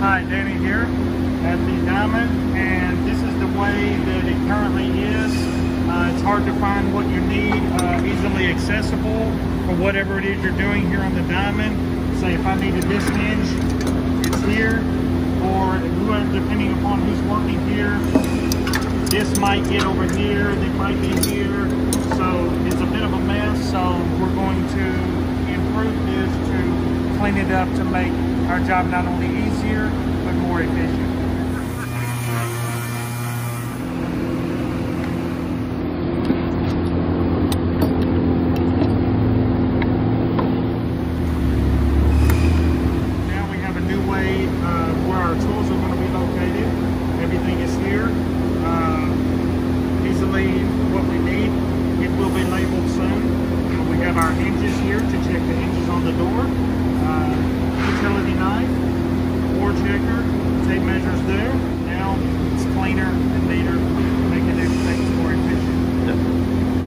Hi, Danny here at the Diamond, and this is the way that it currently is. Uh, it's hard to find what you need, uh, easily accessible for whatever it is you're doing here on the Diamond. Say if I needed this hinge, it's here, or depending upon who's working here, this might get over here, they might be here, so it's a bit of a mess, so we're going to improve this to clean it up to make our job not only easier, but more efficient. Now we have a new way uh, where tools are going to be located. Everything is here. Uh, easily what we need. It will be labeled soon. We have our hinges here to check the hinges on the door. measures there. Now